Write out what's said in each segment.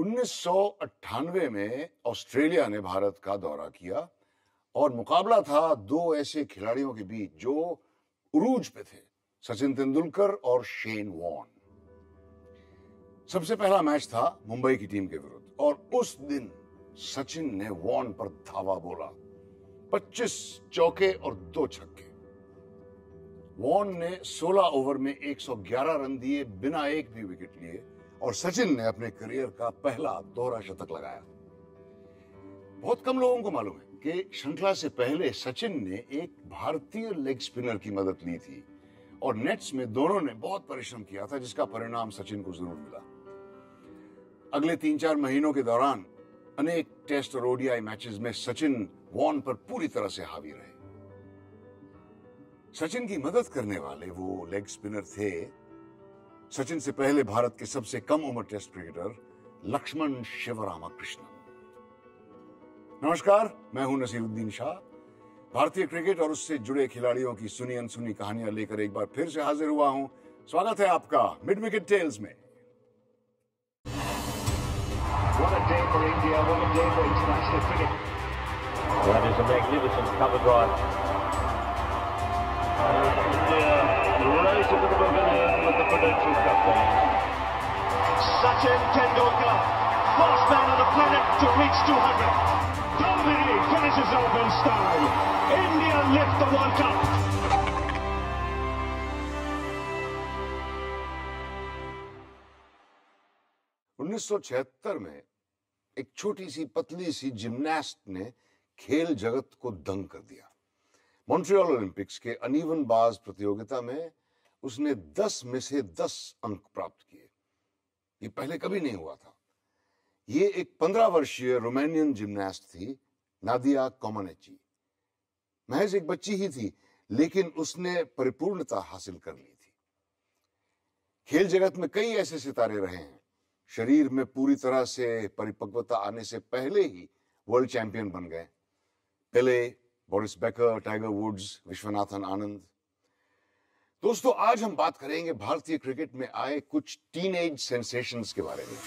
1998 में ऑस्ट्रेलिया ने भारत का दौरा किया और मुकाबला था दो ऐसे खिलाड़ियों के बीच जो उरूज पे थे, सचिन तेंदुलकर और शेन वॉन सबसे पहला मैच था मुंबई की टीम के विरुद्ध और उस दिन सचिन ने वॉन पर धावा बोला। 25 चौके और दो छक्के। वॉन ने 16 ओवर में 111 रन दिए, बिना एक भी विकेट लिए। और सचिन ने अपने करियर का पहला दोहरा शतक लगाया। बहुत कम लोगों को मालूम है कि श्रृंखला से पहले सचिन ने एक भारतीय लेग स्पिनर की मदद ली थी और नेट्स में दोनों ने बहुत परिश्रम किया था, जिसका परिणाम सचिन को ज़रूर मिला। अगले तीन चार महीनों के दौरान अनेक टेस्ट और ओडीआई मैचेस में सचिन वॉन पर पूरी तरह से हावी रहे। सचिन की मदद करने वाले वो लेग स्पिनर थे सचिन से पहले भारत के सबसे कम उम्र टेस्ट क्रिकेटर लक्ष्मण शिवरामाकृष्णन। नमस्कार मैं हूँ नसीरुद्दीन शाह। भारतीय क्रिकेट और उससे जुड़े खिलाड़ियों की सुनी अनसुनी कहानियाँ लेकर एक बार फिर से हाजिर हुआ हूँ। स्वागत है आपका मिड विकेट टेल्स में। What a day for India, what a day for international cricket. That is a magnificent cover drive. India race into the pavilion Prudential Cup there. Sachin Tendulkar, first man on the planet to reach 200. Dhoni finishes off in style. India lift the World Cup. उन्नीस में एक छोटी सी पतली सी gymnast ने खेल जगत को दंग कर दिया मॉन्ट्रियल ओलंपिक्स के अनीवन बाज प्रतियोगिता में उसने 10 में से 10 अंक प्राप्त किए। ये पहले कभी नहीं हुआ था। ये एक 15 वर्षीय रोमानियन जिम्नास्ट थी, नादिया कॉमनेची। महज एक बच्ची ही थी, लेकिन उसने परिपूर्णता हासिल कर ली थी। खेल जगत में कई ऐसे सितारे रहे हैं। शरीर में पूरी तरह से परिपक्वता आने से पहले ही वर्ल्ड चैंपियन बन गए। Pele, Boris Becker, Tiger Woods, Viswanathan Anand दोस्तों, आज हम बात करेंगे भारतीय क्रिकेट में आए कुछ टीन सेंसेशंस के बारे में।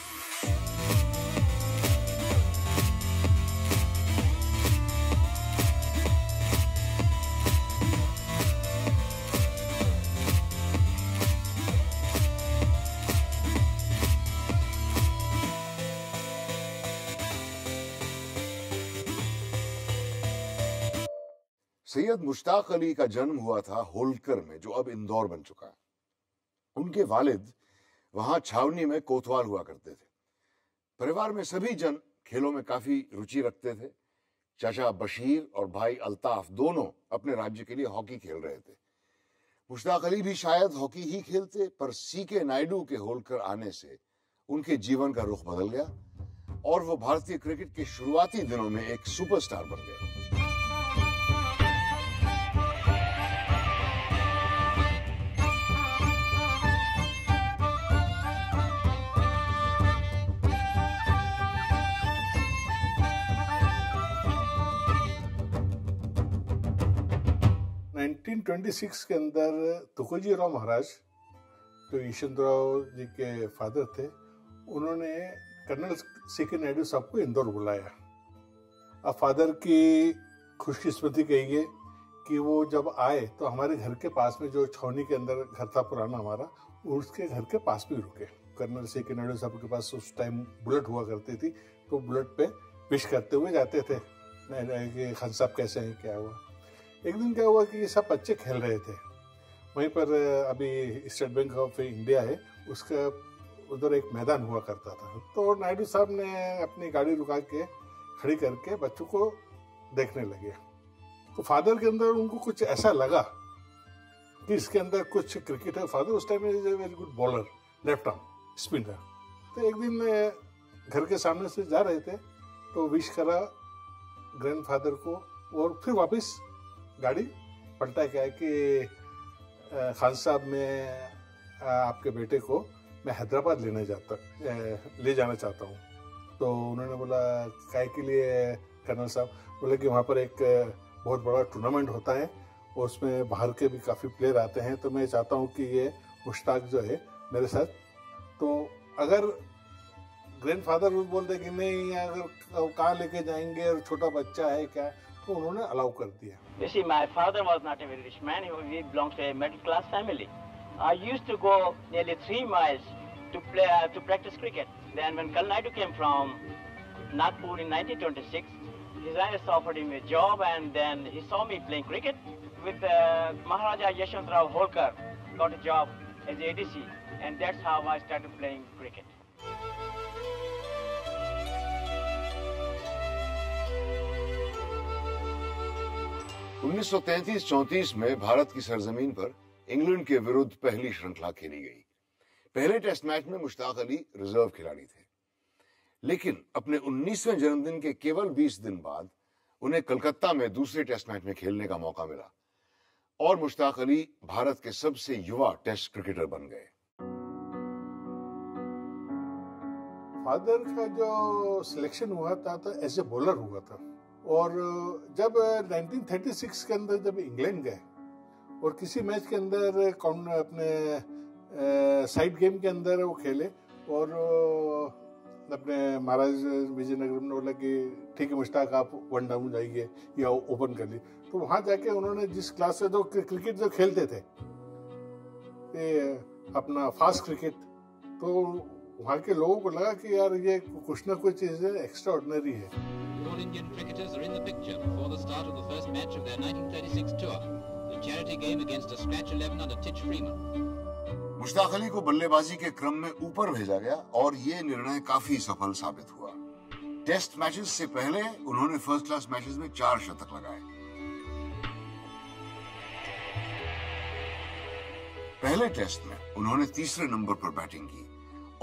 सैयद मुश्ताक अली का जन्म हुआ था होलकर में, जो अब इंदौर बन चुका है। उनके वालिद वहाँ छावनी में कोतवाल हुआ करते थे। परिवार में सभी जन खेलों में काफ़ी रुचि रखते थे। चाचा बशीर और भाई अल्ताफ दोनों अपने राज्य के लिए हॉकी खेल रहे थे। मुश्ताक अली भी शायद हॉकी ही खेलते, पर सी के नायडू के होलकर आने से उनके जीवन का रुख बदल गया और वो भारतीय क्रिकेट के शुरुआती दिनों में एक सुपरस्टार बन गए। 1926 के अंदर तुकोजी राव महाराज, जो यशवंत राव जी के फादर थे, उन्होंने कर्नल सी के नायडू साहब को इंदौर बुलाया। अब फादर की खुशकिस्मती कहिए कि वो जब आए तो हमारे घर के पास में जो छावनी के अंदर घर था पुराना हमारा, उसके घर के पास भी रुके। कर्नल सी के नायडू साहब के पास उस टाइम बुलेट हुआ करती थी तो बुलेट पे विश करते हुए जाते थे। नहीं कि खान साहब कैसे हैं? क्या हुआ? एक दिन क्या हुआ कि ये सब बच्चे खेल रहे थे। वहीं पर अभी स्टेट बैंक ऑफ़ इंडिया है, उसका उधर एक मैदान हुआ करता था। तो नायडू साहब ने अपनी गाड़ी रुका के, खड़ी करके बच्चों को देखने लगे। तो फादर के अंदर उनको कुछ ऐसा लगा कि इसके अंदर कुछ क्रिकेट है फादर, उस time is a very good bowler left arm spinner तो एक दिन घर के सामने से जा रहे थे तो विश करा ग्रैंडफादर को और फिर वापस गाड़ी? पलटा क्या है कि खान साहब मैं आपके बेटे को मैं हैदराबाद लेने जाता ले जाना चाहता हूँ। तो उन्होंने बोला, काय के लिए, कर्नल साहब? बोले कि वहाँ पर एक बहुत बड़ा टूर्नामेंट होता है, और उसमें बाहर के भी काफ़ी प्लेयर आते हैं तो मैं चाहता हूँ कि ये मुश्ताक जो है, मेरे साथ। तो अगर ग्रैंडफादर फादर बोलते कि नहीं, अगर कहाँ लेके जाएँगे, और छोटा बच्चा है क्या? तो उन्होंने अलाउ कर दिया You see, my father was not a very rich man. He, he belongs to a middle class family. I used to go nearly three miles to play uh, to practice cricket. Then, when Kal Naidu came from Nagpur in 1926, his Highness offered him a job, and then he saw me playing cricket with uh, Maharaja Yashwantrao Holkar. Got a job as ADC, and that's how I started playing cricket. उन्नीस सौ तैतीस चौंतीस में भारत की सरजमीन पर England के विरुद्ध पहली श्रृंखला खेली गई। पहले टेस्ट मैच में मुश्ताक अली रिज़र्व खिलाड़ी थे। लेकिन अपने 19वें जन्मदिन के केवल 20 दिन बाद उन्हें कलकत्ता में दूसरे टेस्ट मैच में खेलने का मौका मिला और मुश्ताक अली भारत के सबसे युवा टेस्ट क्रिकेटर बन गए। फादर का जो सिलेक्शन हुआ था तो एज ए बॉलर हुआ था। और जब 1936 के अंदर जब इंग्लैंड गए और किसी मैच के अंदर कौन अपने साइड गेम के अंदर वो खेले और अपने महाराज विजयनगर में बोला कि ठीक है मुश्ताक, आप वन डाउन जाइए या ओपन कर ली तो वहाँ जाके उन्होंने जिस क्लास से जो क्रिकेट जो खेलते थे अपना फास्ट क्रिकेट तो वहाँ के लोगों को लगा कि यार ये कुछ ना कुछ चीज़ एक्स्ट्रा ऑर्डिनरी है। All Indian cricketers are in the picture before the start of the first match of their 1936 tour, the charity game against a scratch 11 under Titch Freeman. Mushtaq Ali को बल्लेबाजी के क्रम में ऊपर भेजा गया और ये निर्णय काफ़ी सफल साबित हुआ। टेस्ट मैचेस से पहले उन्होंने फ़र्स्ट क्लास मैचेस में चार शतक लगाए। पहले टेस्ट में उन्होंने तीसरे नंबर पर बैटिंग की।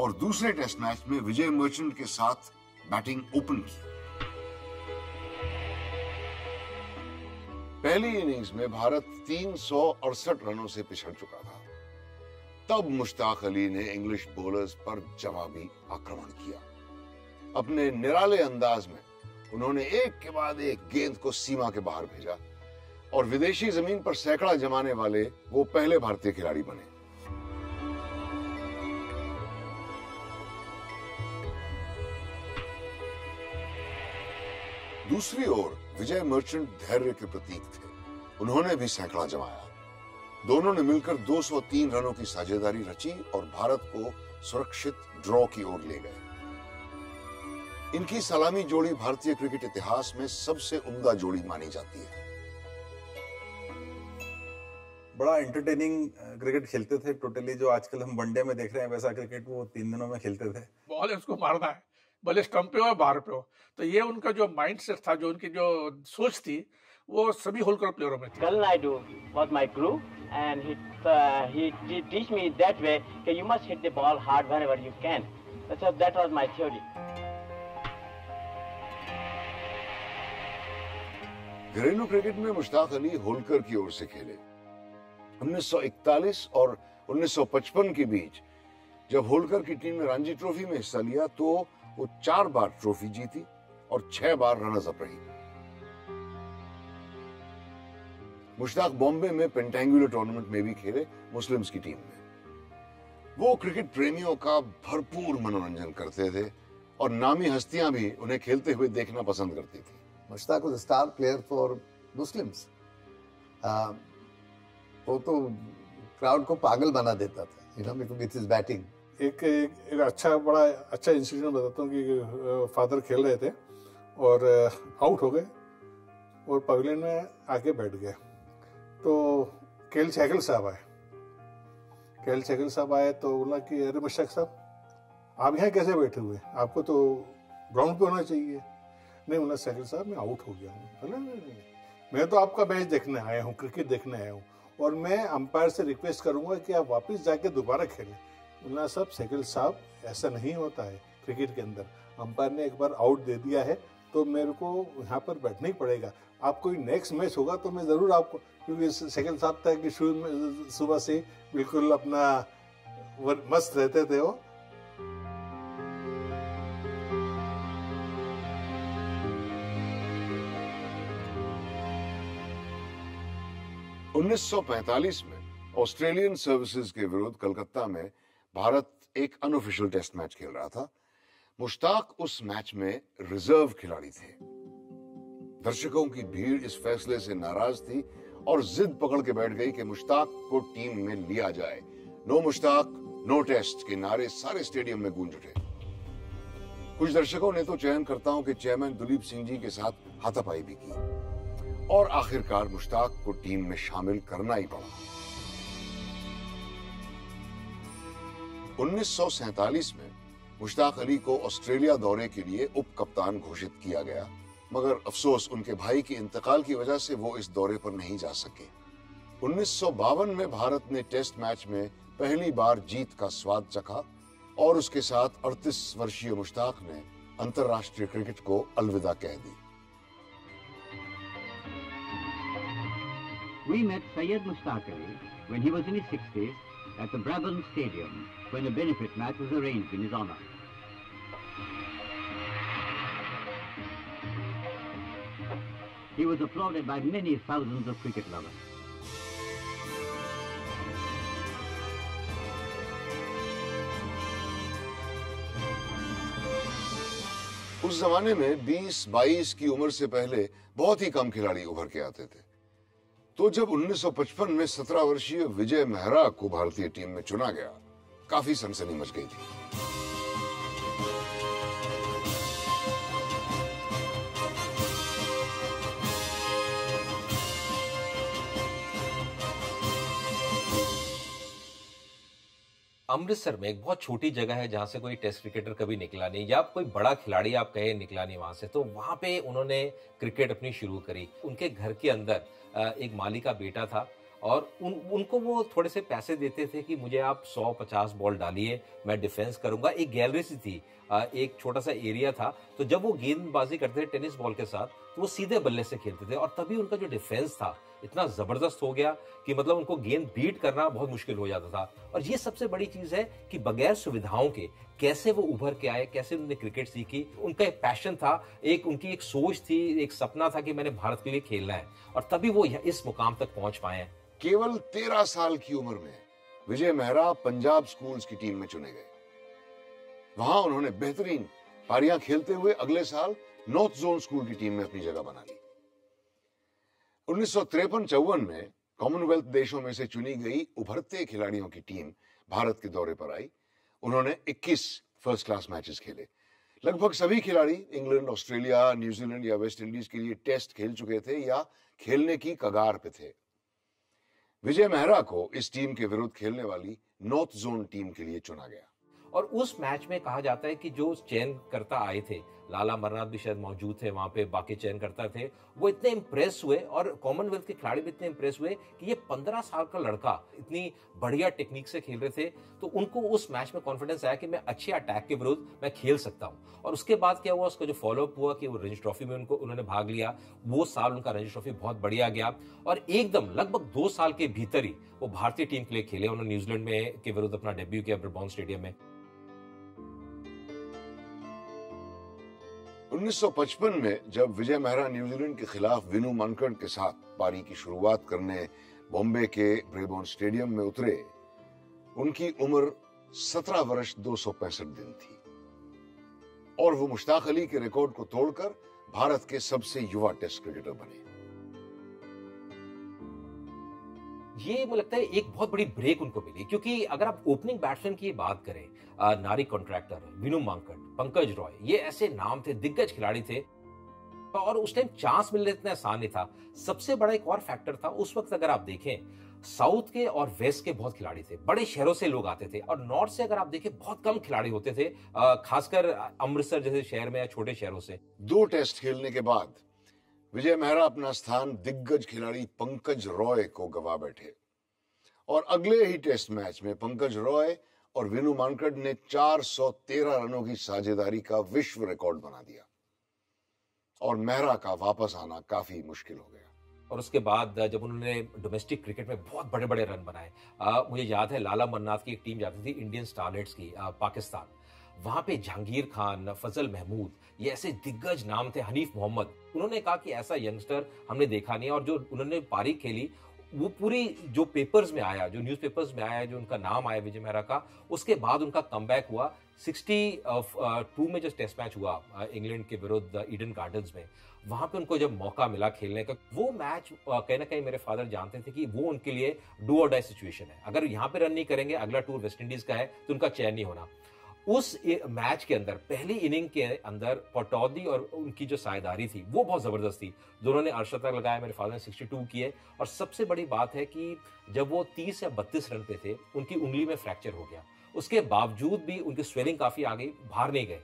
और दूसरे टेस्ट मैच में विजय मर्चेंट के साथ बैटिंग ओपन की। पहली इनिंग्स में भारत तीन सौ अड़सठ रनों से पिछड़ चुका था। तब मुश्ताक अली ने इंग्लिश बॉलर्स पर जवाबी आक्रमण किया। अपने निराले अंदाज में उन्होंने एक के बाद एक गेंद को सीमा के बाहर भेजा और विदेशी ज़मीन पर सैकड़ा जमाने वाले वो पहले भारतीय खिलाड़ी बने। दूसरी ओर विजय मर्चेंट धैर्य के प्रतीक थे। उन्होंने भी सैकड़ा जमाया। दोनों ने मिलकर 203 रनों की साझेदारी रची और भारत को सुरक्षित ड्रॉ की ओर ले गए। इनकी सलामी जोड़ी भारतीय क्रिकेट इतिहास में सबसे उम्दा जोड़ी मानी जाती है। बड़ा एंटरटेनिंग क्रिकेट खेलते थे। टोटली जो आजकल हम वनडे में देख रहे हैं वैसा क्रिकेट वो तीन दिनों में खेलते थे। बॉल इसको मारना है। भले स्टम्प पे हो या बाहर पे हो। तो ये उनका जो माइंड सेट था जो उनकी जो सोच थी वो सभी होलकर प्लेयरों में थी। कल आई do was my crew and teach me that way you must hit the hard wherever you can that was my theory घरेलू क्रिकेट में मुश्ताक अली होलकर की ओर से खेले। 1941 और 1955 के बीच जब होलकर की टीम ने रणजी ट्रॉफी में हिस्सा लिया तो वो चार बार ट्रॉफी जीती और छह बार रनर्स अप रही मुश्ताक बॉम्बे में पेंटेंगुलर टूर्नामेंट में भी खेले मुस्लिम्स की टीम में वो क्रिकेट प्रेमियों का भरपूर मनोरंजन करते थे और नामी हस्तियाँ भी उन्हें खेलते हुए देखना पसंद करती थी Mushtaq player for Muslims. Uh, वो तो क्राउड को पागल बना देता था, know, with his batting. एक, एक एक अच्छा बड़ा अच्छा इंसिडेंट बताता हूँ कि फादर खेल रहे थे और आउट हो गए और पवेलियन में आके बैठ गए। तो केल सैगल साहब आए। केल सैगल साहब आए तो बोला कि अरे मुश्ताक साहब आप यहाँ कैसे बैठे हुए? आपको तो ग्राउंड पे होना चाहिए। नहीं बोला सैगल साहब मैं आउट हो गया हूँ। बोला मैं तो आपका मैच देखने आया हूँ क्रिकेट देखने आया हूँ और मैं अंपायर से रिक्वेस्ट करूँगा कि आप वापस जाके दोबारा खेलें। मुन्ना साहब सेकल साहब, ऐसा नहीं होता है क्रिकेट के अंदर। अंपायर ने एक बार आउट दे दिया है तो मेरे को यहाँ पर बैठना ही पड़ेगा। आप कोई नेक्स्ट मैच होगा तो मैं ज़रूर आपको, क्योंकि सेकंड साहब था कि शुरू में, सुबह से बिल्कुल अपना मस्त रहते थे वो। 1945 में ऑस्ट्रेलियन सर्विसेज़ के विरुद्ध कलकत्ता में भारत एक अनऑफिशियल टेस्ट मैच खेल रहा था। मुश्ताक उस मैच में रिज़र्व खिलाड़ी थे। दर्शकों की भीड़ इस फैसले से नाराज़ थी और जिद पकड़ के बैठ गई कि मुश्ताक को टीम में लिया जाए। नो मुश्ताक, नो टेस्ट के नारे सारे स्टेडियम में गूंज उठे। कुछ दर्शकों ने तो चयनकर्ताओं के चेयरमैन दुलीप सिंह जी के साथ हाथापाई भी की। और आखिरकार मुश्ताक को टीम में शामिल करना ही पड़ा। 1947 में मुश्ताक अली को ऑस्ट्रेलिया दौरे के लिए उप कप्तान घोषित किया गया, मगर अफसोस उनके भाई के इंतकाल की वजह से वो इस दौरे पर नहीं जा सके। उन्नीस में भारत ने टेस्ट मैच में पहली बार जीत का स्वाद चखा और उसके साथ 38 वर्षीय मुश्ताक ने अंतर्राष्ट्रीय क्रिकेट को अलविदा कह दी। We met Syed Mushtaq Ali when he was in his 60s at the Brabant Stadium when a benefit match was arranged in his honor. He was applauded by many thousands of cricket lovers. उस जमाने में 20-22 की उम्र से पहले बहुत ही कम खिलाड़ी उभर के आते थे तो जब 1955 में 17 वर्षीय विजय मेहरा को भारतीय टीम में चुना गया, काफ़ी सनसनी मच गई थी। अमृतसर में एक बहुत छोटी जगह है जहाँ से कोई टेस्ट क्रिकेटर कभी निकला नहीं, या कोई बड़ा खिलाड़ी आप कहे निकला नहीं वहाँ से तो वहाँ पे उन्होंने क्रिकेट अपनी शुरू करी। उनके घर के अंदर एक माली का बेटा था, और उन, उनको वो थोड़े से पैसे देते थे कि मुझे आप 100-50 बॉल डालिए, मैं डिफेंस करूँगा। एक गैलरी सी थी एक छोटा सा एरिया था तो जब वो गेंदबाजी करते थे टेनिस बॉल के साथ तो वो सीधे बल्ले से खेलते थे और तभी उनका जो डिफेंस था इतना ज़बरदस्त हो गया कि मतलब उनको गेंद बीट करना बहुत मुश्किल हो जाता था। और ये सबसे बड़ी चीज़ है कि बगैर सुविधाओं के कैसे वो उभर के आए, कैसे उन्होंने क्रिकेट सीखी। उनका एक पैशन था, एक उनकी एक सोच थी, एक सपना था कि मैंने भारत के लिए खेलना है। और तभी वो इस मुकाम तक पहुँच पाए केवल तेरह साल की उम्र में विजय मेहरा पंजाब स्कूल्स की टीम में चुने गए। वहाँ उन्होंने बेहतरीन पारियाँ खेलते हुए अगले साल नॉर्थ जोन स्कूल की टीम में अपनी जगह बना ली। उन्नीस सौ तिरपन में कॉमनवेल्थ देशों में से चुनी गई उभरते खिलाड़ियों की टीम भारत के दौरे पर आई। उन्होंने 21 फ़र्स्ट क्लास मैचेस खेले। लगभग सभी खिलाड़ी इंग्लैंड ऑस्ट्रेलिया न्यूजीलैंड या वेस्ट इंडीज के लिए टेस्ट खेल चुके थे या खेलने की कगार पे थे। विजय मेहरा को इस टीम के विरुद्ध खेलने वाली नॉर्थ जोन टीम के लिए चुना गया। और उस मैच में कहा जाता है कि जो चयन करता आए थे लाला मरनाथ भी शायद मौजूद थे, वहाँ पे बाकी चयन करता थे। वो इतने इंप्रेस हुए और कॉमनवेल्थ के खिलाड़ी भी इतने इंप्रेस हुए कि ये पंद्रह साल का लड़का इतनी बढ़िया टेक्निक से खेल रहे थे तो उनको उस मैच में कॉन्फिडेंस आया कि मैं अच्छे अटैक के विरुद्ध मैं खेल सकता हूँ। और उसके बाद क्या हुआ, उसका जो फॉलोअप हुआ कि वो रंज ट्रॉफी में उनको, उन्होंने भाग लिया। वो साल उनका रंज ट्रॉफी बहुत बढ़िया गया और एकदम लगभग दो साल के भीतर ही वो भारतीय टीम के लिए खेले। उन्होंने न्यूजीलैंड में के विरुद्ध अपना डेब्यू किया ब्रबॉन स्टेडियम में। 1955 में जब विजय मेहरा न्यूजीलैंड के खिलाफ विनू मानकड़ के साथ पारी की शुरुआत करने बॉम्बे के ब्रेबॉन स्टेडियम में उतरे, उनकी उम्र 17 वर्ष दो सौ पैंसठ दिन थी। और वो मुश्ताक अली के रिकॉर्ड को तोड़कर भारत के सबसे युवा टेस्ट क्रिकेटर बने। ये मुझे लगता है एक बहुत बड़ी ब्रेक उनको मिली, क्योंकि अगर आप ओपनिंग बैट्समैन की बात करें नारी कॉन्ट्रैक्टर विनु मांकट पंकज रॉय, ये ऐसे नाम थे, दिग्गज खिलाड़ी थे। और उस टाइम चांस मिलने इतना आसान नहीं था। सबसे बड़ा एक और फैक्टर था, उस वक्त अगर आप देखें साउथ के और वेस्ट के बहुत खिलाड़ी थे। बड़े शहरों से लोग आते थे और नॉर्थ से अगर आप देखें, बहुत कम खिलाड़ी होते थे खासकर अमृतसर जैसे शहर में या छोटे शहरों से। दो टेस्ट खेलने के बाद विजय मेहरा अपना स्थान दिग्गज खिलाड़ी पंकज रॉय को गवा बैठे। और अगले ही टेस्ट मैच में पंकज रॉय और विनु मानकड ने 413 रनों की साझेदारी का विश्व रिकॉर्ड बना दिया। और मेहरा का वापस आना काफ़ी मुश्किल हो गया। और उसके बाद जब उन्होंने डोमेस्टिक क्रिकेट में बहुत बड़े बड़े रन बनाए मुझे याद है लाला मन्नाथ की एक टीम जाती थी इंडियन स्टारलेट्स की आ, पाकिस्तान। वहाँ पे जहांगीर खान फजल महमूद ये ऐसे दिग्गज नाम थे हनीफ मोहम्मद। उन्होंने कहा कि ऐसा यंगस्टर हमने देखा नहीं और जो उन्होंने पारी खेली वो पूरी जो पेपर्स में आया, जो न्यूज़पेपर्स में आया, जो उनका नाम आया विजय मेहरा का, उसके बाद उनका कम हुआ। 62 में जो टेस्ट मैच हुआ इंग्लैंड के विरुद्ध ईडन गार्डन्स में, वहाँ पे उनको जब मौका मिला खेलने का, वो मैच कहीं ना कहीं मेरे फादर जानते थे कि वो उनके लिए डू और डाई सिचुएशन है। अगर यहाँ पे रन नहीं करेंगे, अगला टूर वेस्ट इंडीज का है तो उनका चयन नहीं होना। उस मैच के अंदर, पहली इनिंग के अंदर, पटौदी और उनकी जो सायदारी थी, वो बहुत ज़बरदस्त थी। दोनों ने अर्शतक लगाया, मेरे फादर ने 62 किए। और सबसे बड़ी बात है कि जब वो 30 या 32 रन पे थे, उनकी उंगली में फ्रैक्चर हो गया। उसके बावजूद भी उनकी स्वेलिंग काफ़ी आ गई बाहर नहीं गए।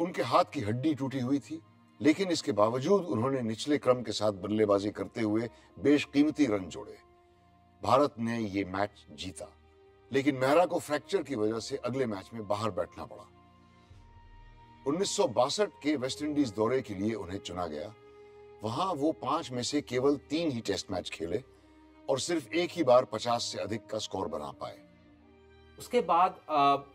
उनके हाथ की हड्डी टूटी हुई थी, लेकिन इसके बावजूद उन्होंने निचले क्रम के साथ बल्लेबाजी करते हुए बेशकीमती रन जोड़े। भारत ने ये मैच जीता। लेकिन मेहरा को फ्रैक्चर की वजह से अगले मैच में बाहर बैठना पड़ा। उन्नीस सौ बासठ के वेस्टइंडीज दौरे के लिए उन्हें चुना गया। वहाँ वो पाँच में से केवल तीन ही टेस्ट मैच खेले और सिर्फ़ एक ही बार पचास से अधिक का स्कोर बना पाए। उसके बाद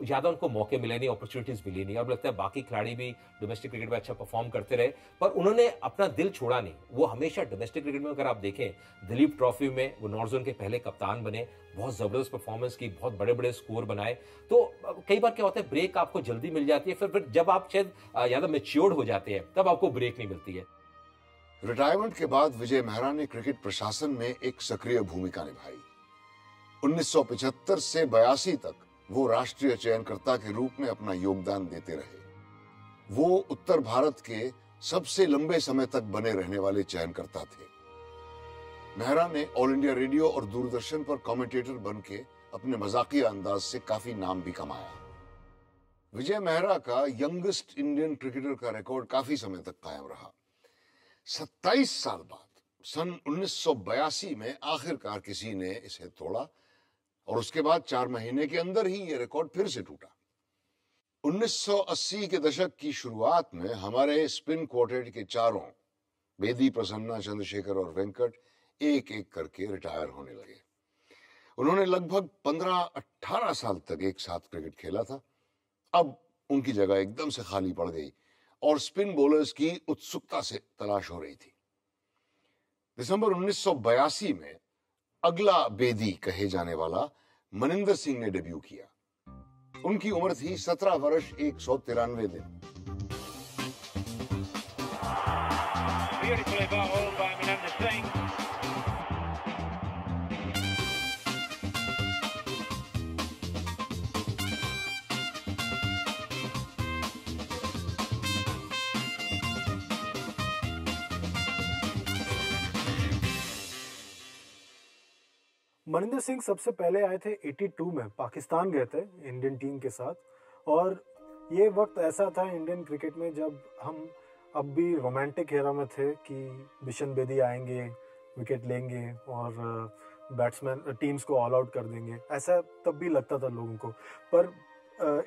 ज़्यादा उनको मौके मिले नहीं अपॉर्चुनिटीज़ मिली नहीं, और लगता है बाकी खिलाड़ी भी डोमेस्टिक क्रिकेट में अच्छा परफॉर्म करते रहे। पर उन्होंने अपना दिल छोड़ा नहीं। वो हमेशा डोमेस्टिक क्रिकेट में, अगर आप देखें, दिलीप ट्रॉफी में, वो नॉर्थ जोन के पहले कप्तान बने, बहुत ज़बरदस्त परफॉर्मेंस की, बहुत बड़े बड़े स्कोर बनाए। तो कई बार क्या होता है ब्रेक आपको जल्दी मिल जाती है, फिर फिर जब आप शायद ज़्यादा मेच्योर्ड हो जाते हैं, तब आपको ब्रेक नहीं मिलती है। रिटायरमेंट के बाद विजय मेहरा ने क्रिकेट प्रशासन में एक सक्रिय भूमिका निभाई। 1975 से बयासी तक वो राष्ट्रीय चयनकर्ता के रूप में अपना योगदान देते रहे। वो उत्तर भारत के सबसे लंबे समय तक बने रहने वाले चयनकर्ता थे। मेहरा ने ऑल इंडिया रेडियो और दूरदर्शन पर कमेंटेटर बन अपने मजाकिया अंदाज से काफ़ी नाम भी कमाया। विजय मेहरा का यंगेस्ट इंडियन क्रिकेटर का रिकॉर्ड काफ़ी समय तक कायम रहा। 27 साल बाद, सन 1982 में आखिरकार किसी ने इसे तोड़ा और उसके बाद चार महीने के अंदर ही ये रिकॉर्ड फिर से टूटा। 1980 के दशक की शुरुआत में हमारे स्पिन क्वार्टेट के चारों बेदी प्रसन्ना, चंद्रशेखर और वेंकट एक एक करके रिटायर होने लगे। उन्होंने लगभग 15-18 साल तक एक साथ क्रिकेट खेला था। अब उनकी जगह एकदम से खाली पड़ गई और स्पिन बॉलर्स की उत्सुकता से तलाश हो रही थी। दिसंबर 1982 में अगला बेदी कहे जाने वाला मनिंदर सिंह ने डेब्यू किया। उनकी उम्र थी सत्रह वर्ष, एक सौ तिरानवे दिन। मनिंदर सिंह सबसे पहले आए थे 82 में, पाकिस्तान गए थे, इंडियन टीम के साथ। और ये वक्त ऐसा था इंडियन क्रिकेट में जब हम अब भी रोमांटिक एरा में थे कि बिशन बेदी आएँगे विकेट लेंगे और बैट्समैन टीम्स को ऑल आउट कर देंगे। ऐसा तब भी लगता था लोगों को। पर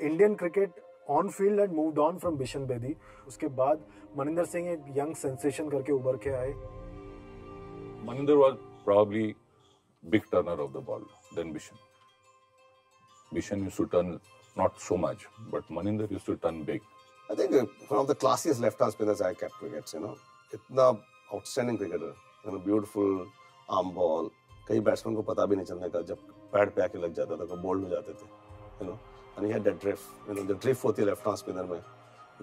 Indian cricket on field and moved on from Bishan Bedi. उसके बाद मनिंदर सिंह एक यंग सेंसेशन करके उभर के आए। Maninder was probably big turner of the ball than Bishan. Bishan used to turn not so much, but Maninder used to turn big. I think uh, one of the classiest left-arm spinners I kept crickets, you know. इतना outstanding cricketer you know beautiful arm ball कई batsman को पता भी नहीं चलने का जब pad पे आके लग जाता था तो बोल्ड हो जाते थे you know and he had that drift you know the drift होती है लेफ़्ट आर्म स्पिनर में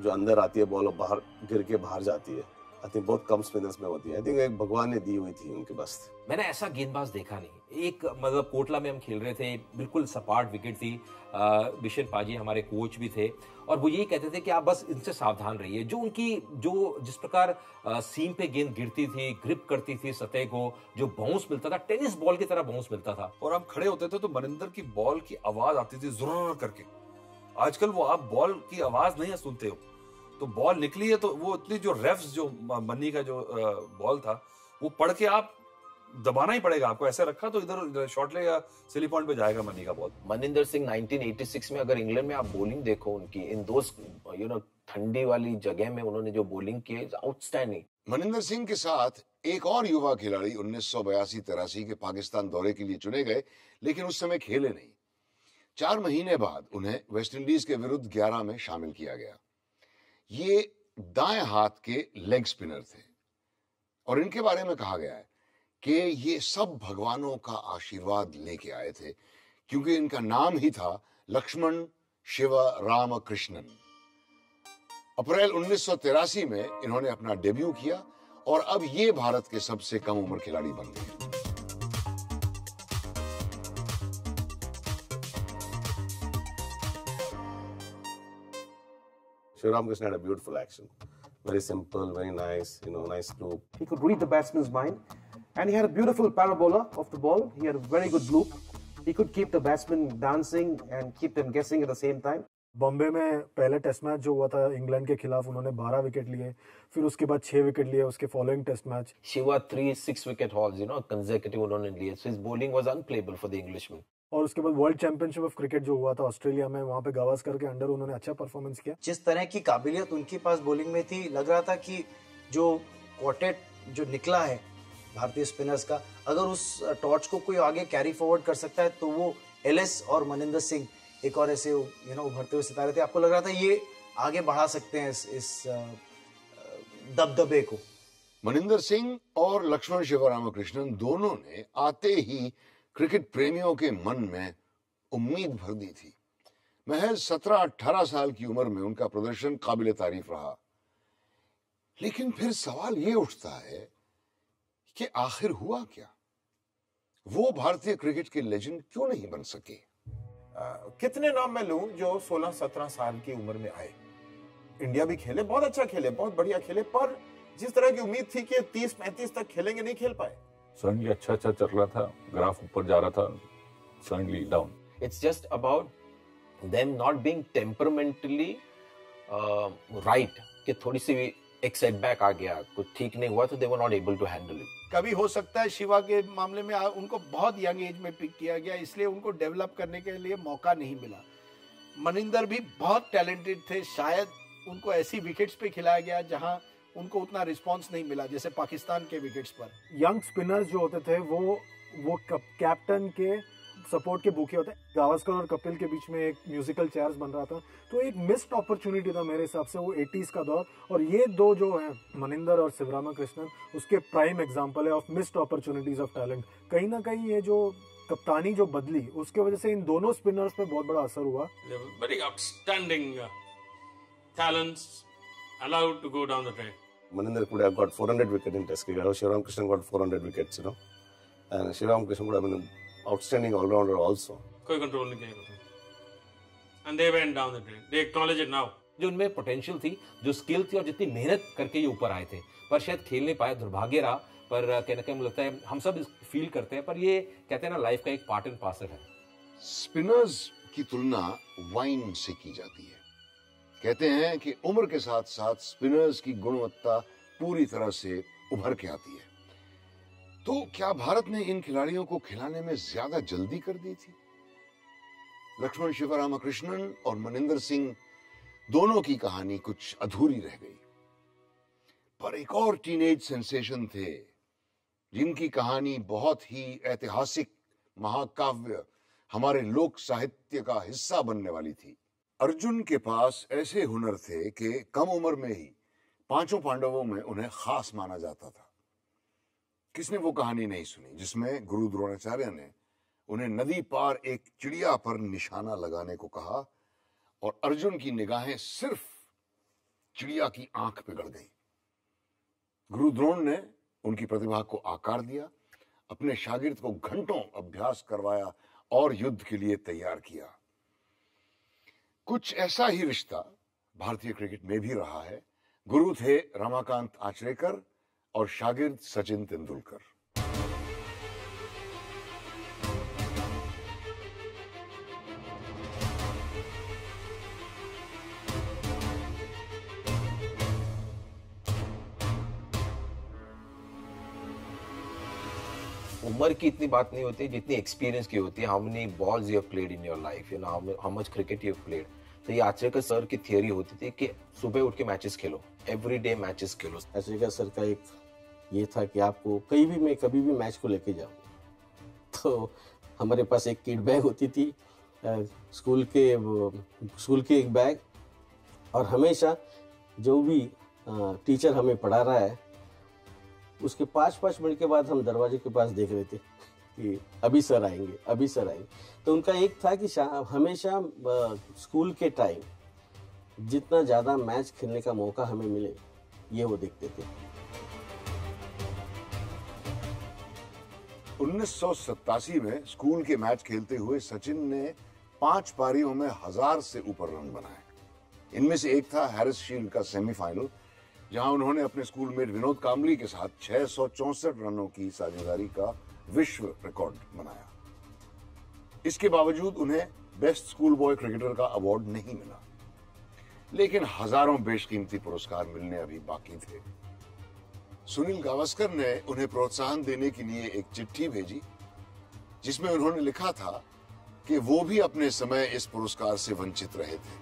जो अंदर आती है बॉल और बाहर गिर के बाहर जाती है आई थिंक बहुत कम स्पिनर्स में होती है। आई थिंक एक भगवान ने दी हुई थी उनके पास। मैंने ऐसा गेंदबाज देखा नहीं। एक मतलब कोटला में हम खेल रहे थे बिल्कुल सपाट विकेट थी। बिशन पाजी हमारे कोच भी थे। और वो यही कहते थे कि आप बस इनसे सावधान रहिए। जो उनकी जो जिस प्रकार सीम पे गेंद गिरती थी ग्रिप करती थी सतह को जो बाउंस मिलता था टेनिस बॉल की तरह बाउंस मिलता था। और हम खड़े होते थे तो मनिंदर की बॉल की आवाज़ आती थी ज़रूर करके। आजकल वो आप बॉल की आवाज़ नहीं सुनते हो। तो बॉल निकली है तो वो इतनी जो रेफ्स जो मन्नी का जो बॉल था वो पढ़ के आप दबाना ही पड़ेगा आपको। ऐसे रखा तो इधर शॉर्ट ले या सिली पॉइंट पे जाएगा मन्नी का बॉल मनिंदर सिंह 1986 में अगर इंग्लैंड में आप बॉलिंग देखो उनकी इन दो यू नो ठंडी वाली जगह में उन्होंने जो बॉलिंग की आउटस्टैंडिंग मनिंदर सिंह के साथ एक और युवा खिलाड़ी उन्नीस सौ बयासी तिरासी के पाकिस्तान दौरे के लिए चुने गए लेकिन उस समय खेले नहीं। चार महीने बाद उन्हें वेस्टइंडीज के विरुद्ध ग्यारह में शामिल किया गया। ये दाएँ हाथ के लेग स्पिनर थे। और इनके बारे में कहा गया है कि ये सब भगवानों का आशीर्वाद लेके आए थे, क्योंकि इनका नाम ही था लक्ष्मण शिव राम कृष्णन अप्रैल 1983 में इन्होंने अपना डेब्यू किया और अब ये भारत के सबसे कम उम्र खिलाड़ी बन गए Shivaram Krishna had a beautiful action. Very simple, very nice, you know, nice loop. He could read the batsman's mind, and he had a beautiful parabola of the ball. He had a very good loop. He could keep the batsmen dancing and keep them guessing at the same time. Bombay में पहले test match जो हुआ था England के खिलाफ उन्होंने 12 wicket लिए फिर उसके बाद 6 विकेट लिए उसके following test match Shiva three six wicket hauls, you know, consecutive उन्होंने लिए. So his bowling was unplayable for the Englishman. और उसके बाद वर्ल्ड चैंपियनशिप ऑफ़ क्रिकेट जो हुआ था ऑस्ट्रेलिया में वहाँ पे गावस्कर के अंडर उन्होंने अच्छा परफॉर्मेंस किया। जिस तरह की काबिलियत उनके पास बॉलिंग में थी लग रहा था कि जो क्वार्टेट जो निकला है भारतीय स्पिनर्स का अगर उस टॉर्च को कोई आगे कैरी फॉरवर्ड कर सकता है तो वो एलएस और मनिंदर सिंह एक और ऐसे यू नो उभरते हुए सितारे थे। आपको लग रहा था ये आगे बढ़ा सकते हैं इस, इस दबदबे को? मनिंदर सिंह और लक्ष्मण शिवरामकृष्णन दोनों ने आते ही क्रिकेट प्रेमियों के मन में उम्मीद भर दी थी। महज सत्रह अठारह साल की उम्र में उनका प्रदर्शन काबिल तारीफ़ रहा। लेकिन फिर सवाल ये उठता है कि आखिर हुआ क्या? वो भारतीय क्रिकेट के लेजेंड क्यों नहीं बन सके? आ, कितने नाम मैं लूँ जो 16-17 साल की उम्र में आए? इंडिया भी खेले बहुत अच्छा खेले बहुत बढ़िया खेले पर जिस तरह की उम्मीद थी कि 30-35 तक खेलेंगे नहीं खेल पाए। सडनली अच्छा अच्छा चल रहा था ग्राफ ऊपर जा रहा था suddenly down just about them not being temperamentally uh, right. कि थोड़ी सी एक सेटबैक आ गया कुछ ठीक नहीं हुआ तो they were not able to handle it कभी हो सकता है शिवा के मामले में उनको बहुत यंग एज में पिक किया गया इसलिए उनको डेवलप करने के लिए मौका नहीं मिला मनिंदर भी बहुत टैलेंटेड थे शायद उनको ऐसी विकेट्स पे खिलाया गया जहाँ उनको उतना रिस्पांस नहीं मिला जैसे पाकिस्तान के विकेट्स पर। यंग स्पिनर्स जो होते थे वो वो कैप्टन के सपोर्ट के भूखे होते। गावस्कर और कपिल के बीच में एक म्यूजिकल चेयर्स बन रहा था। तो एक मिस्ड अपॉर्चुनिटी था मेरे हिसाब से वो 80s का दौर। और ये दो जो हैं मनिंदर और शिवरामा कृष्णन उसके प्राइम एग्जांपल है of missed opportunities of talent कहीं ना कहीं ये जो कप्तानी जो बदली उसके वजह से इन दोनों स्पिनर्स पे बहुत बड़ा असर हुआ। Outstanding uh, talents allowed to go down the track. Maninder could have got 400 wickets in Test cricket. Or Shivaram Krishnan got 400 wickets, you know. And Shivaram Krishnan would have been an outstanding all-rounder also. कोई control नहीं किया and they went down the train they acknowledge it now जो उनमें potential थी जो skill थी और जितनी मेहनत करके ये ऊपर आए थे पर शायद खेल नहीं पाए दुर्भाग्य रहा पर कहीं ना कहीं मुझे लगता है हम सब फील करते हैं पर ये कहते हैं ना लाइफ का एक पार्ट एंड पार्सल है स्पिनर्स की तुलना वाइन से की जाती है कहते हैं कि उम्र के साथ साथ स्पिनर्स की गुणवत्ता पूरी तरह से उभर के आती है। तो क्या भारत ने इन खिलाड़ियों को खिलाने में ज़्यादा जल्दी कर दी थी? लक्ष्मण शिवरामकृष्णन और मनिंदर सिंह दोनों की कहानी कुछ अधूरी रह गई। पर एक और टीनेज सेंसेशन थे, जिनकी कहानी बहुत ही ऐतिहासिक महाकाव्य हमारे लोक साहित्य का हिस्सा बनने वाली थी। अर्जुन के पास ऐसे हुनर थे कि कम उम्र में ही पाँचों पांडवों में उन्हें खास माना जाता था। किसने वो कहानी नहीं सुनी जिसमें गुरु द्रोणाचार्य ने उन्हें नदी पार एक चिड़िया पर निशाना लगाने को कहा और अर्जुन की निगाहें सिर्फ़ चिड़िया की आँख पे गड़ गई। गुरु द्रोण ने उनकी प्रतिभा को आकार दिया, अपने शागिर्द को घंटों अभ्यास करवाया और युद्ध के लिए तैयार किया। कुछ ऐसा ही रिश्ता भारतीय क्रिकेट में भी रहा है। गुरु थे रमाकांत आचरेकर और शागिर्द सचिन तेंदुलकर। उम्र की इतनी बात नहीं होती जितनी एक्सपीरियंस की होती है। How many balls you have played in your life you know how much cricket you have played तो ये आचरेकर सर की थियोरी होती थी कि सुबह उठ के मैचेस खेलो एवरी डे मैचेस खेलो। आचरेकर सर का एक ये था कि आपको कहीं भी मैं कभी भी मैच को लेके जाऊँ तो हमारे पास एक किट बैग होती थी स्कूल के स्कूल के एक बैग और हमेशा जो भी टीचर हमें पढ़ा रहा है, उसके पाँच पाँच मिनट के बाद हम दरवाजे के पास देख रहे थे। कि अभी सर आएँगे, अभी सर आएँगे। तो उनका एक था कि हमेशा स्कूल के टाइम जितना ज़्यादा मैच खेलने का मौका हमें मिले, ये वो देखते थे। उन्नीस सौ सत्तासी में स्कूल के मैच खेलते हुए सचिन ने पाँच पारियों में हज़ार से ऊपर रन बनाए। इनमें से एक था हैरिस शील्ड का सेमीफाइनल, जहाँ उन्होंने अपने स्कूल मेट विनोद कामली के साथ छह रनों की साझेदारी का विश्व रिकॉर्ड बनाया इसके बावजूद उन्हें बेस्ट स्कूल बॉय क्रिकेटर का अवार्ड नहीं मिला। लेकिन हज़ारों बेशकीमती पुरस्कार मिलने अभी बाकी थे। सुनील गावस्कर ने उन्हें प्रोत्साहन देने के लिए एक चिट्ठी भेजी, जिसमें उन्होंने लिखा था कि वो भी अपने समय इस पुरस्कार से वंचित रहे थे।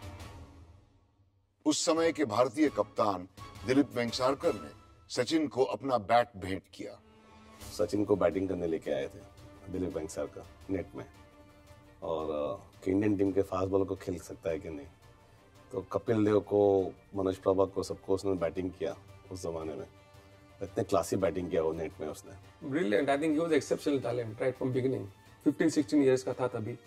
उस समय के भारतीय कप्तान दिलीप वेंगसारकर ने सचिन को अपना बैट भेंट किया। सचिन को बैटिंग करने लेके आए थे दिलीप वेंगसर का नेट में और इंडियन टीम के फास्ट बॉलर को खेल सकता है कि नहीं तो कपिल देव को मनोज प्रभा को सबको उसने बैटिंग किया उस जमाने में इतने क्लासी बैटिंग किया वो नेट में उसने brilliant. I think he was exceptional talent right from beginning. 15, 16 years का था तभी.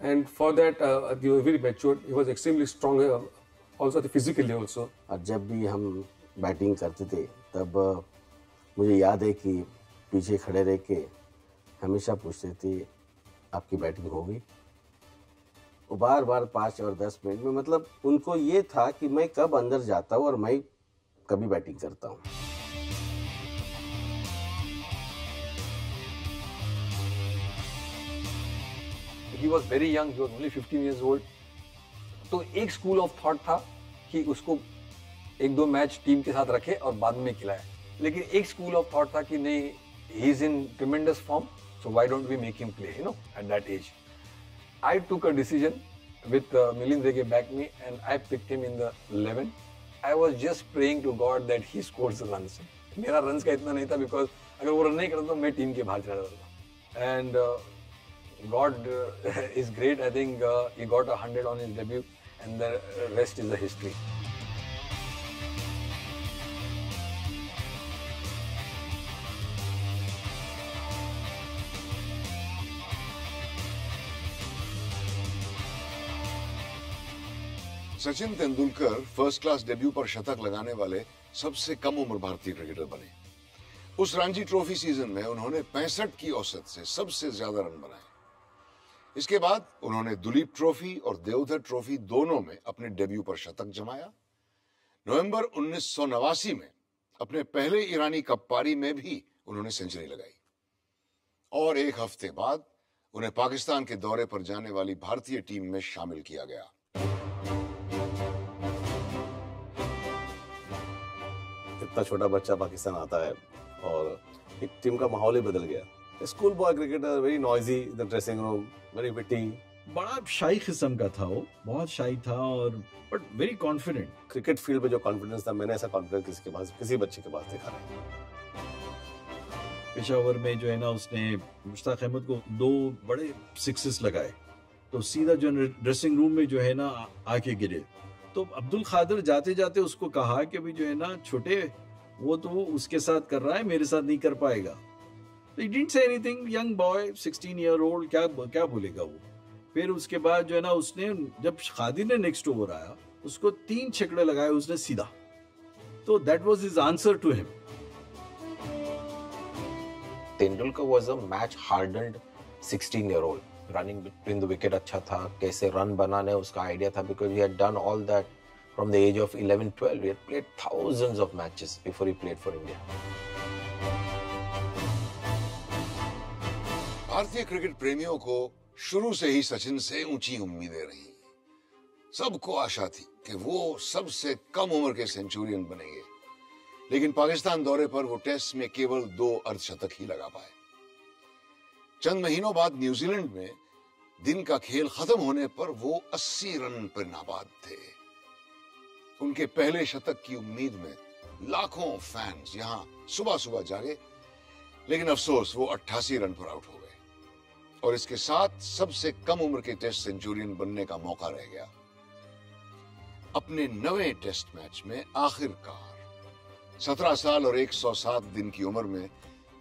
And for that, uh, he was very matured. He was extremely strong, uh, also physically also. और जब भी हम बैटिंग करते थे तब मुझे याद है कि पीछे खड़े रह के हमेशा पूछते थे, आपकी बैटिंग हो गई वो बार बार पाँच और दस मिनट में मतलब उनको ये था कि मैं कब अंदर जाता हूँ और मैं कभी बैटिंग करता हूँ He was very young. He was only 15 years old. तो एक स्कूल ऑफ़ थॉट था कि उसको एक दो मैच टीम के साथ रखे और बाद में खिलाए लेकिन एक स्कूल ऑफ़ थॉट था कि नहीं He is in tremendous form so why don't we make him play you know at that age I took a decision with uh, Milind Dege back me and I picked him in the 11. I was just praying to God that he scores the runs. मेरा runs का इतना नहीं था because अगर वो run नहीं करता तो मैं टीम के बाहर चला जाता था and uh, God uh, is great. I think uh, he got a hundred on his debut and the rest is the history. Sachin Tendulkar first class debut पर शतक लगाने वाले सबसे कम उम्र भारतीय क्रिकेटर बने। उस रणजी ट्रॉफी सीज़न में उन्होंने पैंसठ की औसत से सबसे ज़्यादा रन बनाए। इसके बाद उन्होंने दुलीप ट्रॉफी और देवधर ट्रॉफी दोनों में अपने डेब्यू पर शतक जमाया। नवंबर उन्नीस सौ नवासी में अपने पहले ईरानी कप पारी में भी उन्होंने सेंचुरी लगाई। और एक हफ़्ते बाद उन्हें पाकिस्तान के दौरे पर जाने वाली भारतीय टीम में शामिल किया गया। इतना छोटा बच्चा पाकिस्तान आता है और एक टीम का माहौल ही बदल गया। School boy cricketer very noisy the dressing room very witty बड़ा शाही किस्म का था वो बहुत शाही था और but very confident cricket field में जो कॉन्फिडेंस था मैंने ऐसा कॉन्फिडेंस किसी के पास किसी बच्चे के पास देखा नहीं। पेशावर में जो है ना उसने मुश्ताक अहमद को दो बड़े सिक्सेस लगाए। तो सीधा जो ड्रेसिंग रूम में जो है ना आके गिरे। तो अब्दुल खादर जाते जाते उसको कहा कि भाई जो है ना छोटे वो तो वो उसके साथ कर रहा है, मेरे साथ नहीं कर पाएगा। तो he didn't say anything young boy 16 year old क्या क्या बोलेगा वो? फिर उसके बाद जो है ना, उसने, जब खादिर ने नेक्स्ट ओवर आया, उसको तीन छकड़े लगाए, उसने सीधा। तो that was his answer to him Tendulkar was a match hardened 16 year old running between the wicket अच्छा था, कैसे रन बनाने, उसका आइडिया था because he had done all that from the age of 11 12 he had played thousands of matches before he played for India. भारतीय cricket प्रेमियों को शुरू से ही सचिन से ऊँची उम्मीदें रही। सबको आशा थी कि वो सबसे कम उम्र के सेंचुरियन बनेंगे। लेकिन पाकिस्तान दौरे पर वो टेस्ट में केवल दो अर्धशतक ही लगा पाए। चंद महीनों बाद न्यूजीलैंड में दिन का खेल खत्म होने पर वो 80 रन पर नाबाद थे। उनके पहले शतक की उम्मीद में लाखों फैंस यहाँ सुबह सुबह जागे लेकिन अफसोस वो 88 रन पर आउट हो गए और इसके साथ सबसे कम उम्र के टेस्ट सेंचुरियन बनने का मौका रह गया अपने नवे टेस्ट मैच में आखिरकार सत्रह साल और 107 दिन की उम्र में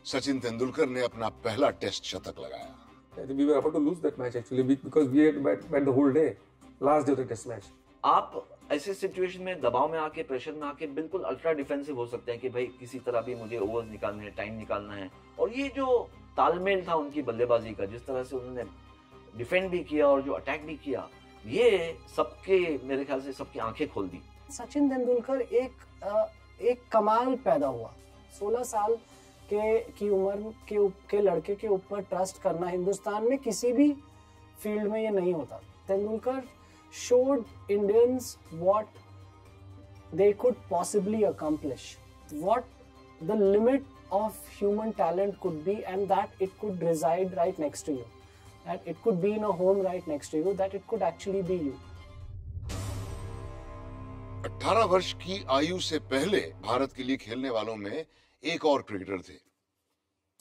सचिन तेंदुलकर ने अपना पहला टेस्ट शतक लगाया We were about to lose that match actually because we had bat, bat the whole day. Last day of the test match. आप ऐसे सिचुएशन में, दबाव में आके प्रेशर में आके बिल्कुल अल्ट्रा डिफेंसिव हो सकते हैं कि भाई किसी तरह भी मुझे ओवर्स निकालने हैं टाइम निकालना है। और ये जो तालमेल था उनकी बल्लेबाजी का, जिस तरह से उन्होंने डिफेंड भी किया और जो अटैक भी किया, ये सबके, मेरे ख्याल से सबकी आँखें खोल दी। सचिन तेंदुलकर, एक एक कमाल पैदा हुआ। 16 साल के, की उम्र के के लड़के के ऊपर ट्रस्ट करना, हिंदुस्तान में किसी भी फ़ील्ड में ये नहीं होता। Tendulkar showed Indians what they could possibly accomplish, what the limit of human talent could be, and that it could reside right next to you, that it could be in a home right next to you, that it could actually be you. 18 वर्ष की आयु से पहले भारत के लिए खेलने वालों में एक और क्रिकेटर थे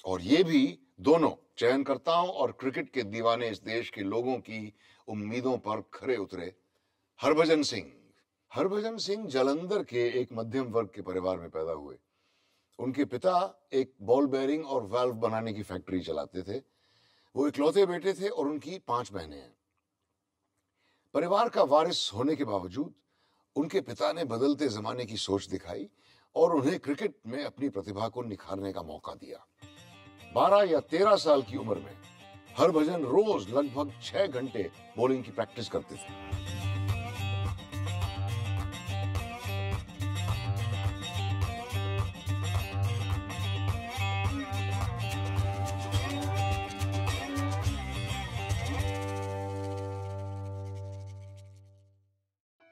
और ये भी दोनों चयनकर्ताओं और क्रिकेट के दीवाने इस देश के लोगों की उम्मीदों पर खरे उतरे। हरभजन सिंह। हरभजन सिंह जालंधर के एक मध्यम वर्ग के परिवार में पैदा हुए। उनके पिता एक बॉल बेयरिंग और वाल्व बनाने की फैक्ट्री चलाते थे। वो इकलौते बेटे थे और उनकी पाँच बहनें हैं। परिवार का वारिस होने के बावजूद उनके पिता ने बदलते जमाने की सोच दिखाई और उन्हें क्रिकेट में अपनी प्रतिभा को निखारने का मौका दिया। 12 या 13 साल की उम्र में हरभजन रोज लगभग छह घंटे बॉलिंग की प्रैक्टिस करते थे।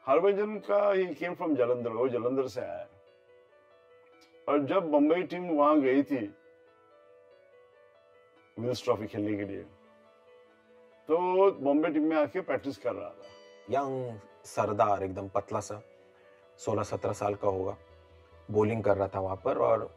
हरभजन का ही केम फ्रॉम जलंधर, वो जलंधर से आया। और जब बम्बई टीम वहाँ गई थी विल्स ट्रॉफी खेलने के लिए। तो बॉम्बे टीम में आके प्रैक्टिस कर रहा था। यंग सरदार, एकदम पतला सा 16-17 साल का होगा। बॉलिंग कर रहा था वहाँ पर और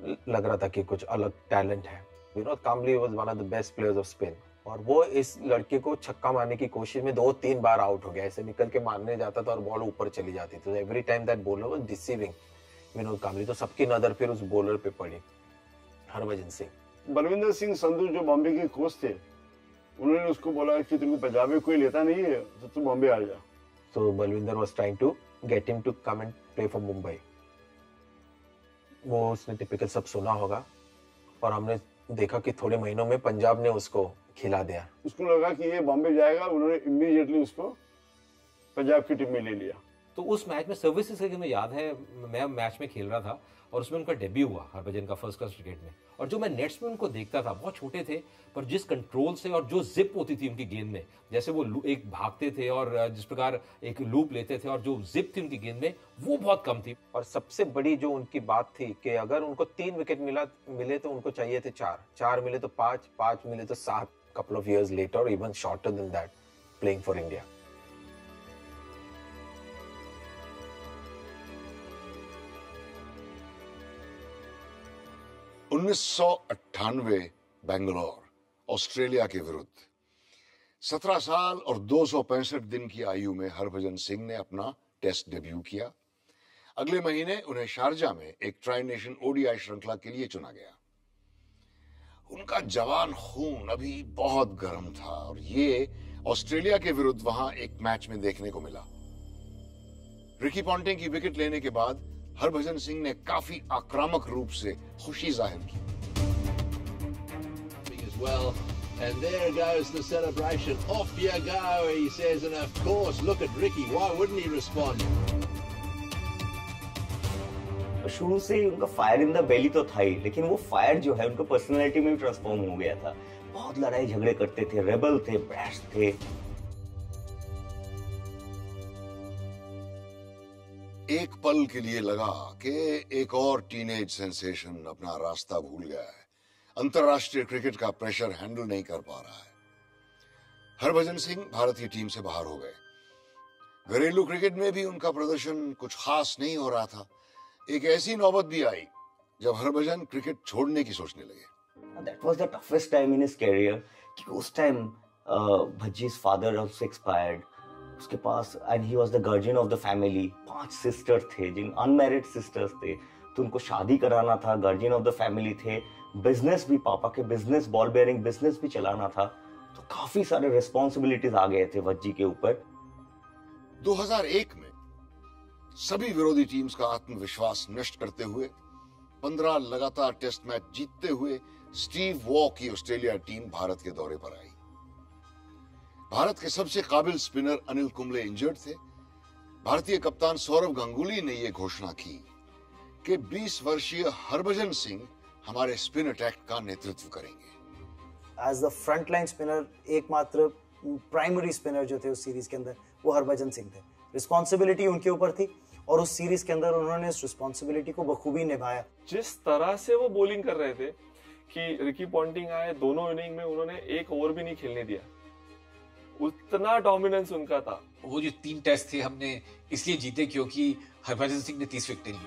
लग रहा था कि कुछ अलग टैलेंट है। Vinod Kambli was one of the best players of spin और वो इस लड़के को छक्का मारने की कोशिश में दो तीन बार आउट हो गया। ऐसे निकल के मारने जाता था और बॉल ऊपर चली जाती थी। Every time that bowler was deceiving Vinod Kambli तो सबकी नज़र फिर उस बॉलर पे पड़ी, हरभजन सिंह। बलविंदर सिंह संधू जो बॉम्बे के कोच थे उन्होंने उसको बोला कि तुमको पंजाब में कोई लेता नहीं है तो तुम बॉम्बे आ जा। So Balwinder was trying to get him to come and play for Mumbai. वो उसने टिपिकल सब सुना होगा और हमने देखा कि थोड़े महीनों में पंजाब ने उसको खिला दिया। उसको लगा कि ये बॉम्बे जाएगा उन्होंने इमीडिएटली उसको पंजाब की टीम में ले लिया। तो उस मैच में सर्विसेज़ से मुझे याद है, मैं मैच में खेल रहा था और उसमें उनका डेब्यू हुआ हरभजन का फ़र्स्ट क्लास क्रिकेट में। और जो मैं नेट्स में उनको देखता था, बहुत छोटे थे, पर जिस कंट्रोल से और जो जिप होती थी उनकी गेंद में, जैसे वो एक भागते थे और जिस प्रकार एक लूप लेते थे और जो जिप थी उनकी गेंद में, वो बहुत कम थी। और सबसे बड़ी जो उनकी बात थी कि अगर उनको तीन विकेट मिला, मिले तो उनको चाहिए थे चार। चार मिले तो पाँच पाँच मिले तो सात couple of years later even shorter than that playing for India उन्नीस बेंगलोर, ऑस्ट्रेलिया के विरुद्ध। 17 साल और दो दिन की आयु में हरभजन सिंह ने अपना टेस्ट डेब्यू किया। अगले महीने उन्हें शारजा में एक ट्राई नेशन ओडीआई श्रृंखला के लिए चुना गया। उनका जवान खून अभी बहुत गर्म था और ये ऑस्ट्रेलिया के विरुद्ध वहाँ एक मैच में देखने को मिला। रिकी पॉन्टिंग की विकेट लेने के बाद हरभजन सिंह ने काफ़ी आक्रामक रूप से खुशी ज़ाहिर की well. And there goes the celebration. Off you go, he says. And of course, look at Ricky. Why wouldn't he respond? शुरू से ही उनका फायर इन द बेली तो था ही लेकिन वो फायर जो है उनको पर्सनालिटी में भी ट्रांसफॉर्म हो गया था बहुत लड़ाई झगड़े करते थे रेबल थे ब्रैश थे पल के लिए लगा कि एक और टीनेज सेंसेशन अपना रास्ता भूल गया है। अंतरराष्ट्रीय क्रिकेट का प्रेशर हैंडल नहीं कर पा रहा है। हरभजन सिंह भारतीय टीम से बाहर हो गए। घरेलू क्रिकेट में भी उनका प्रदर्शन कुछ खास नहीं हो रहा था। एक ऐसी नौबत भी आई जब हरभजन क्रिकेट छोड़ने की सोचने लगे। टफेस्ट टाइम इन करियर उस time Bhajji's father also expired उसके पास and he was the guardian of the family पाँच सिस्टर थे, जिन अनमैरिड सिस्टर्स थे। तो उनको शादी कराना था गार्जियन ऑफ़ द फैमिली थे। बिज़नेस भी, पापा के बिज़नेस बॉल बेयरिंग बिज़नेस भी चलाना था। तो काफ़ी सारे रिस्पॉन्सिबिलिटीज आ गए थे वज्जी के ऊपर। 2001 में सभी विरोधी टीम्स का आत्मविश्वास नष्ट करते हुए 15 लगातार टेस्ट मैच जीतते हुए, स्टीव वॉ की ऑस्ट्रेलिया टीम भारत के दौरे पर आई। भारत के सबसे काबिल स्पिनर अनिल कुंबले इंजर्ड थे। भारतीय कप्तान सौरव गांगुली ने यह घोषणा की कि 20 वर्षीय हरभजन सिंह हमारे स्पिन अटैक का नेतृत्व करेंगे। As the front line spinner एकमात्र प्राइमरी स्पिनर जो थे उस सीरीज़ के अंदर वो हरभजन सिंह थे। रिस्पॉन्सिबिलिटी उनके ऊपर थी और उस सीरीज़ के अंदर उन्होंने इस रिस्पॉन्सिबिलिटी को बखूबी निभाया। जिस तरह से वो बॉलिंग कर रहे थे कि रिकी पॉन्टिंग आए दोनों इनिंग में उन्होंने एक ओवर भी नहीं खेलने दिया। उतना डोमिनेंस उनका था। वो जो तीन टेस्ट थे हमने इसलिए जीते क्योंकि हरभजन सिंह ने तीस विकेटें ली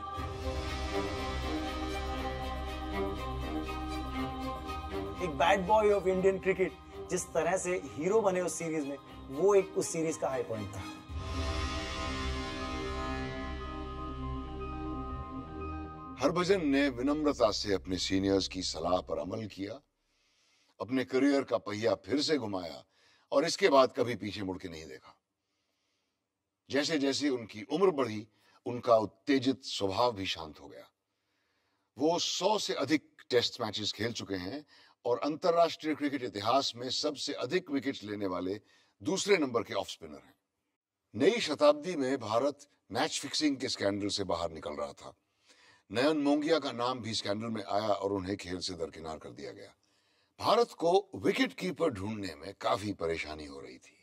एक bad boy of Indian cricket जिस तरह से हीरो बने उस सीरीज़ में वो एक उस सीरीज़ का हाई पॉइंट था। हरभजन ने विनम्रता से अपने सीनियर्स की सलाह पर अमल किया अपने करियर का पहिया फिर से घुमाया और इसके बाद कभी पीछे मुड़ के नहीं देखा। जैसे जैसे उनकी उम्र बढ़ी, उनका उत्तेजित स्वभाव भी शांत हो गया। वो सौ से अधिक टेस्ट मैचेस खेल चुके हैं और अंतरराष्ट्रीय क्रिकेट इतिहास में सबसे अधिक विकेट लेने वाले दूसरे नंबर के ऑफ़ स्पिनर हैं। नई शताब्दी में भारत मैच फिक्सिंग के स्कैंडल से बाहर निकल रहा था। नयन मोंगिया का नाम भी स्कैंडल में आया और उन्हें खेल से दरकिनार कर दिया गया। भारत को विकेट कीपर ढूँढने में काफ़ी परेशानी हो रही थी।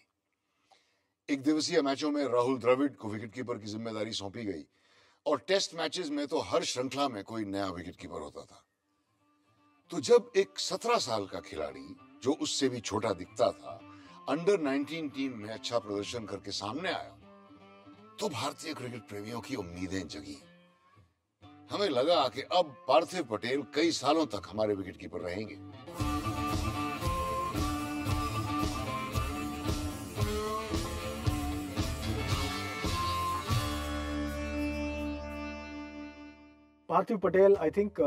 एक दिवसीय मैचों में राहुल द्रविड़ को विकेट कीपर की ज़िम्मेदारी सौंपी गई और टेस्ट मैचेस में तो हर श्रृंखला में कोई नया विकेट कीपर होता था। तो जब एक सत्रह साल का खिलाड़ी, जो उससे भी छोटा दिखता था अंडर 19 टीम में अच्छा प्रदर्शन करके सामने आया तो भारतीय क्रिकेट प्रेमियों की उम्मीदें जगी। हमें लगा कि अब पार्थिव पटेल कई सालों तक हमारे विकेट कीपर रहेंगे। Parthiv Patel I think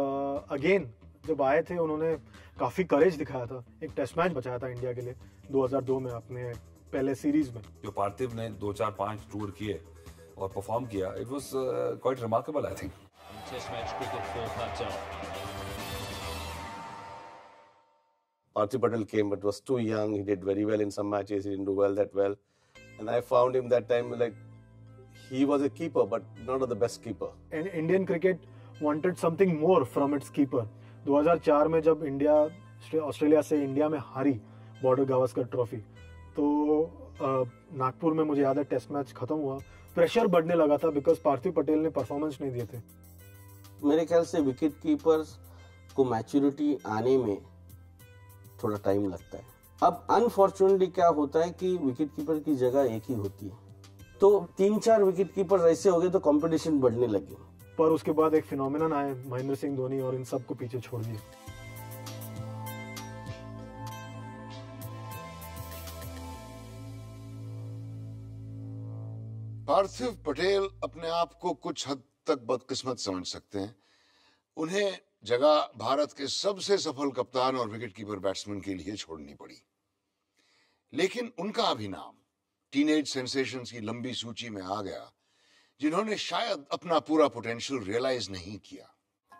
again जब आए थे उन्होंने काफ़ी करेज दिखाया था। एक टेस्ट मैच बचाया था इंडिया के लिए 2002 में अपने पहले सीरीज़ में। जो पार्थिव ने दो चार पाँच टूर किए और परफॉर्म किया it was quite remarkable I think Parthiv Patel came but was too young he did very well in some matches he do well that well and I found him that time like he was a keeper but not a the best keeper Indian cricket wanted something more from its keeper. 2004 में जब India, Australia से India में हारी border Gavaskar trophy तो नागपुर में मुझे याद है टेस्ट मैच खत्म हुआ। प्रेशर बढ़ने लगा था बिकॉज़ पार्थिव पटेल ने परफॉर्मेंस नहीं दिए थे। मेरे ख्याल से विकेट कीपर्स को मैच्योरिटी आने में थोड़ा टाइम लगता है। अब अनफॉर्चुनेटली क्या होता है कि विकेट कीपर की जगह एक ही होती है। तो तीन चार विकेट कीपर ऐसे हो गए तो कंपटीशन बढ़ने लगी। पर उसके बाद एक फिनोमिनन आए महेंद्र सिंह धोनी और इन सबको पीछे छोड़ दिए पार्थिव पटेल अपने आप को कुछ हद तक बदकिस्मत समझ सकते हैं। उन्हें जगह भारत के सबसे सफल कप्तान और विकेटकीपर बैट्समैन के लिए छोड़नी पड़ी। लेकिन उनका अभिनाम टीनेज सेंसेशंस की लंबी सूची में आ गया। जिन्होंने शायद अपना पूरा पोटेंशियल रियलाइज़ नहीं किया।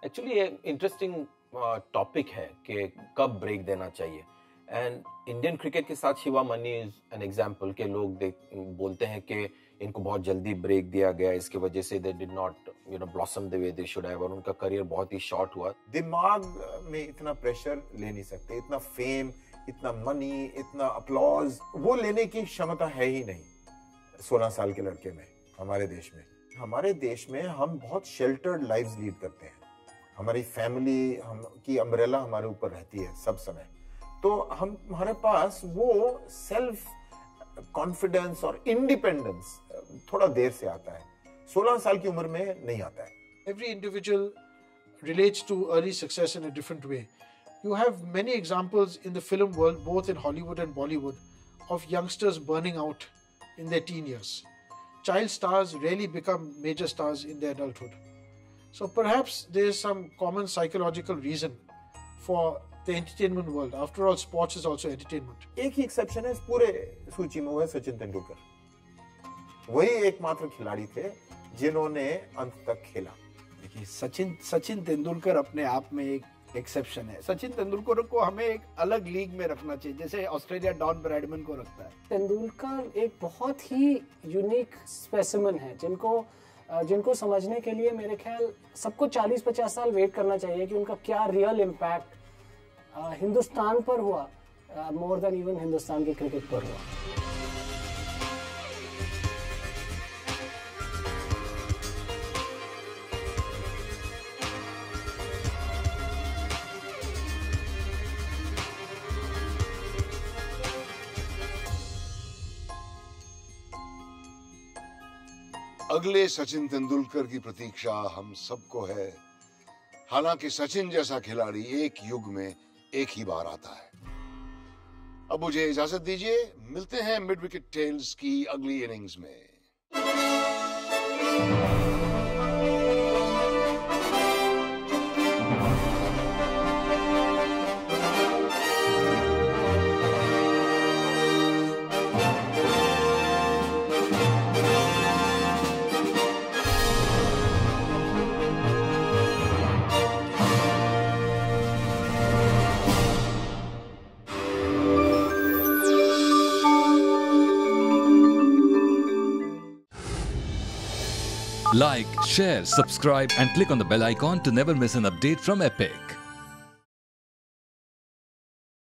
एक्चुअली ये इंटरेस्टिंग टॉपिक है कि कब ब्रेक देना चाहिए। एंड इंडियन क्रिकेट के साथ Shiva Mani is an example के लोग बोलते हैं कि इनको बहुत जल्दी ब्रेक दिया गया। इसकी वजह से they did not you know blossom the way they should have और उनका करियर बहुत ही शॉर्ट हुआ। दिमाग में इतना प्रेशर ले नहीं सकते। इतना फेम इतना मनी इतना अप्लॉज वो लेने की क्षमता है ही नहीं। सोलह साल के लड़के में। हमारे देश में। हमारे देश में हम बहुत शेल्टर्ड लाइफ लीड करते हैं। हमारी फैमिली हम, की अम्ब्रेला हमारे ऊपर रहती है सब समय। तो हम, हमारे पास वो सेल्फ कॉन्फिडेंस और इंडिपेंडेंस थोड़ा देर से आता है। 16 साल की उम्र में नहीं आता है। Every individual relates to early success in a different way you have many examples in the film world both in Hollywood and Bollywood of youngsters burning out in the teen years Child stars rarely become major stars in their adulthood. So perhaps there is some common psychological reason for the entertainment world. After all, sports is also entertainment. एक ही exception है इस पूरे सूची में वो है सचिन तेंदुलकर वही एकमात्र खिलाड़ी थे जिन्होंने अंत तक खेला देखिए सचिन सचिन तेंदुलकर अपने आप में एक एक्सेप्शन है। सचिन तेंदुलकर को हमें एक अलग लीग में रखना चाहिए, जैसे ऑस्ट्रेलिया डॉन ब्रैडमैन को रखता है। तेंदुलकर एक बहुत ही यूनिक स्पेसिमन है, जिनको जिनको समझने के लिए मेरे ख्याल सबको 40-50 साल वेट करना चाहिए कि उनका क्या रियल इम्पैक्ट हिंदुस्तान पर हुआ मोर देन इवन हिंदुस्तान के क्रिकेट पर हुआ। अगले सचिन तेंदुलकर की प्रतीक्षा हम सबको है। हालाँकि सचिन जैसा खिलाड़ी एक युग में एक ही बार आता है। अब मुझे इजाज़त दीजिए, मिलते हैं मिड विकेट टेल्स की अगली इनिंग्स में। Like, share, subscribe, and click on the bell icon to never miss an update from Epic.